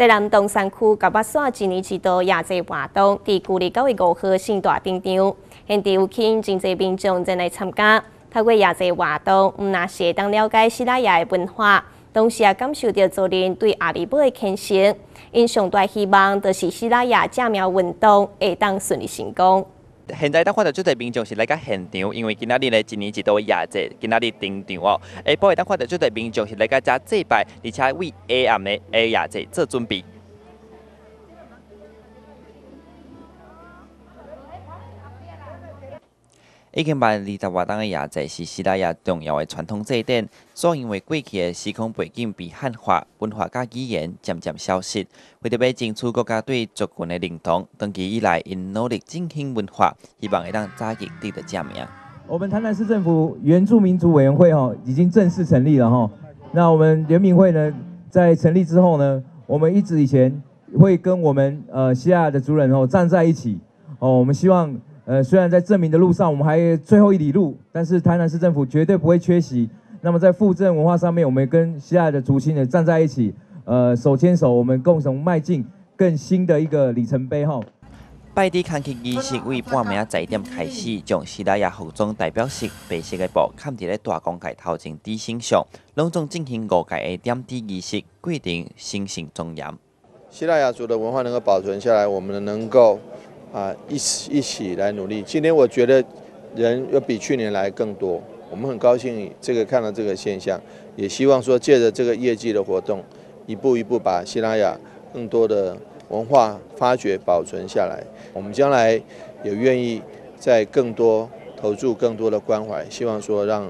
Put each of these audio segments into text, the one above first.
在南东山区甲巴山一年一度亚节活动，伫旧历九月五号盛大登场，现场有请真济民众前来参加。透过亚节活动，毋但是会当了解西拉雅的文化，同时也感受到族人对阿里堡的虔诚。因上大希望，就是西拉雅正庙运动会当顺利成功。现在，咱看到最多民众是来到现场，因为今仔日咧一年一度的亚节，今仔日登场哦。下晡，咱看到最多民众是来到遮祭拜，而且为下暗的下亚节做准备。已经办二十多档的亚节是希腊亚重要的传统祭典，所以因为过去的时空背景被汉化，文化甲语言渐渐消失。为着要争取国家对族群的认同，长期以来因努力振兴文化，希望会让早日得到证明。我们台南市政府原住民族委员会哈已经正式成立了哈。那我们联民会呢，在成立之后呢，我们一直以前会跟我们呃希腊的族人哦站在一起哦，我们希望。呃，虽然在证明的路上，我们还最后一里路，但是台南市政府绝对不会缺席。那么在复振文化上面，我们跟西爱的族亲也站在一起，呃，手牵手，我们共同迈进更新的一个里程碑哈。拜地康庆仪式为半暝十一点开始，将西拉雅服装代表色白色的布嵌伫咧大公盖头前地身上，隆重进行五届的点滴仪式，规定神圣庄严。西拉雅族的文化能够保存下来，我们能够。啊，一起一起来努力。今天我觉得人要比去年来更多，我们很高兴这个看到这个现象，也希望说借着这个业绩的活动，一步一步把西拉雅更多的文化发掘保存下来。我们将来也愿意在更多投注更多的关怀，希望说让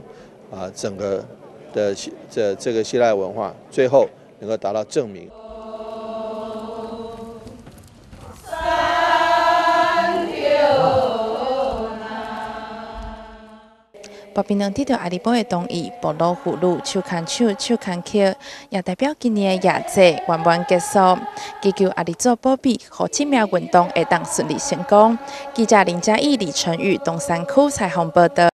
啊整个的这这个希腊文化最后能够达到证明。国民党得到阿里波的同意，部落妇女手牵手、手牵手，也代表今年的夜祭圆满结束。祈求阿里做保庇，和清庙运动会当顺利成功。记者林嘉义、李晨宇，东山区彩虹报道。